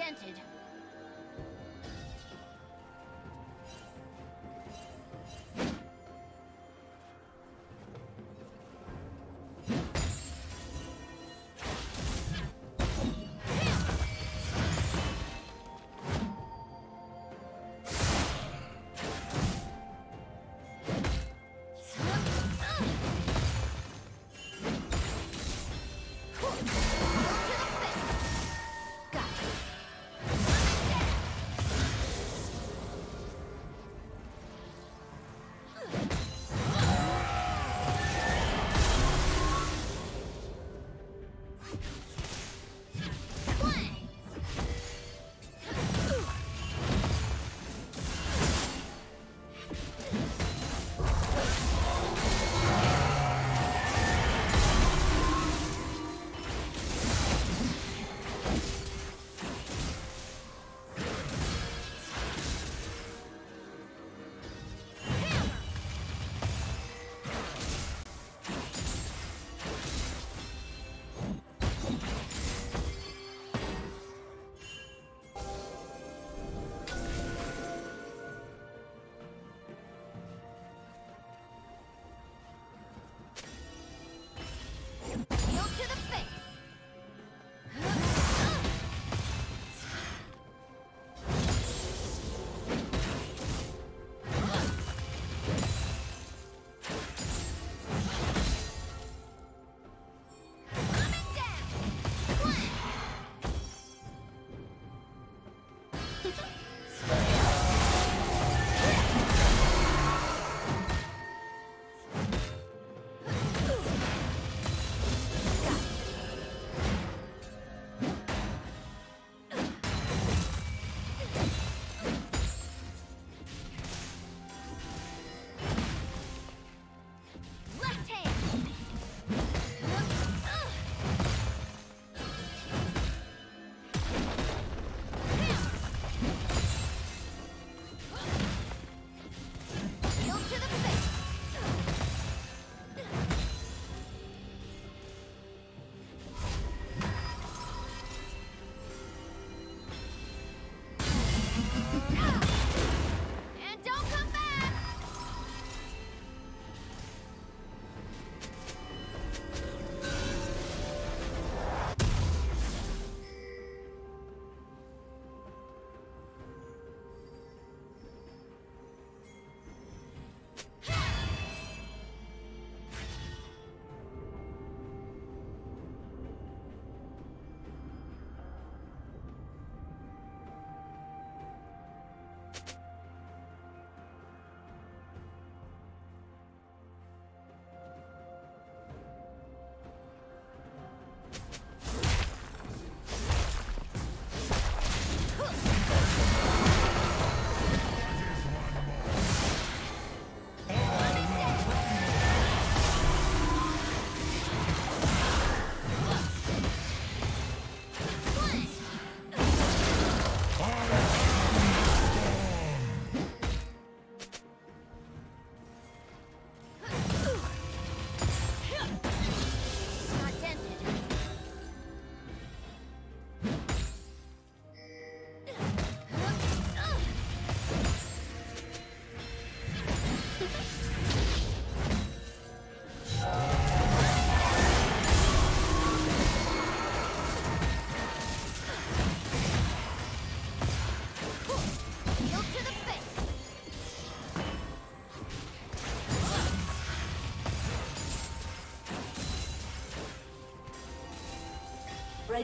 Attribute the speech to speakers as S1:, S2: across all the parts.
S1: dented.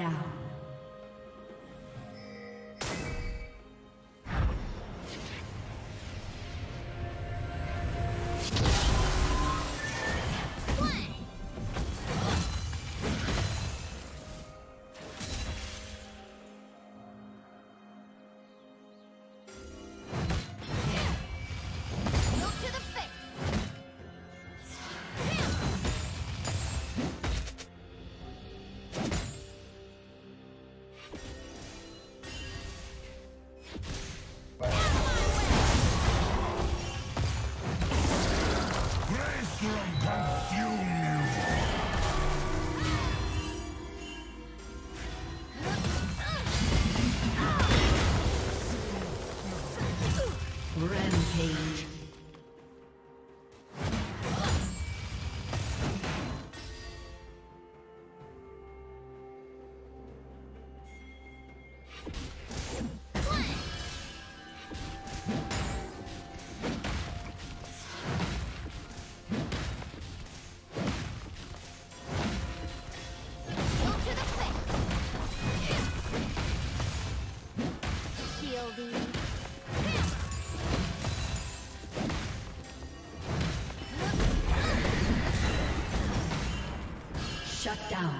S2: down. Shut down.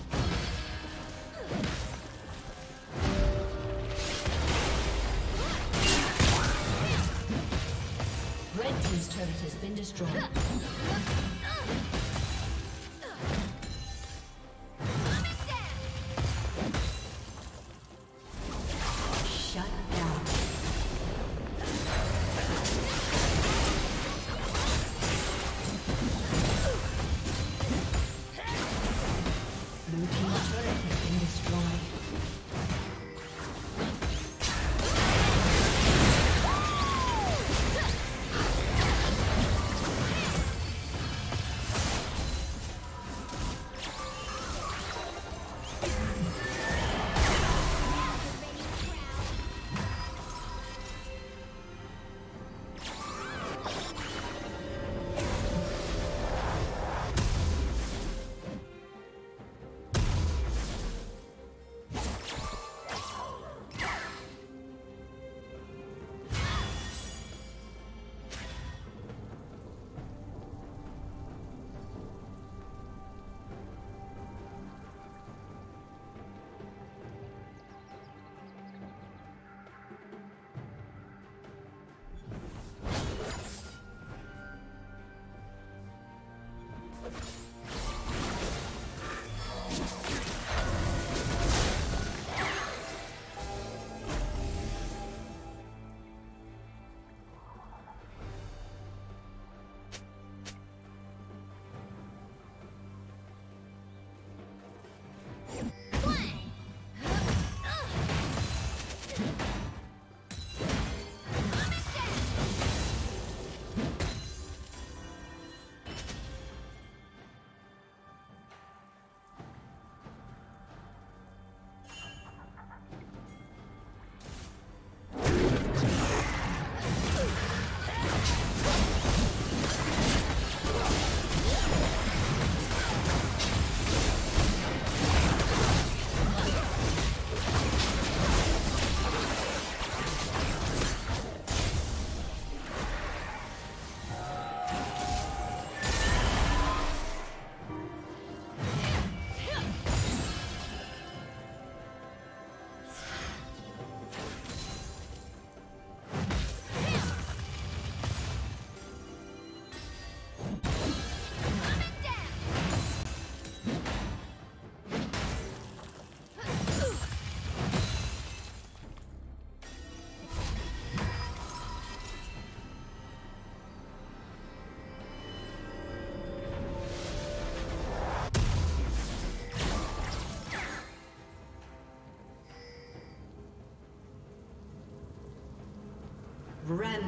S2: destroyed.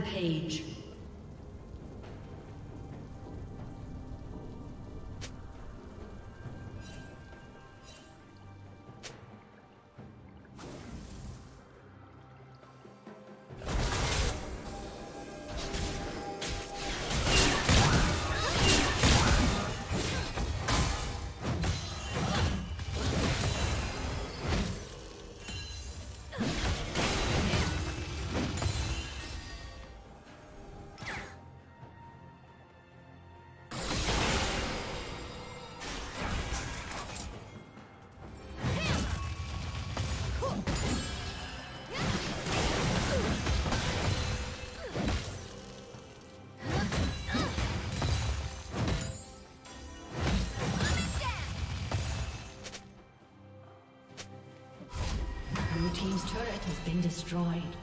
S2: Rampage. Been destroyed.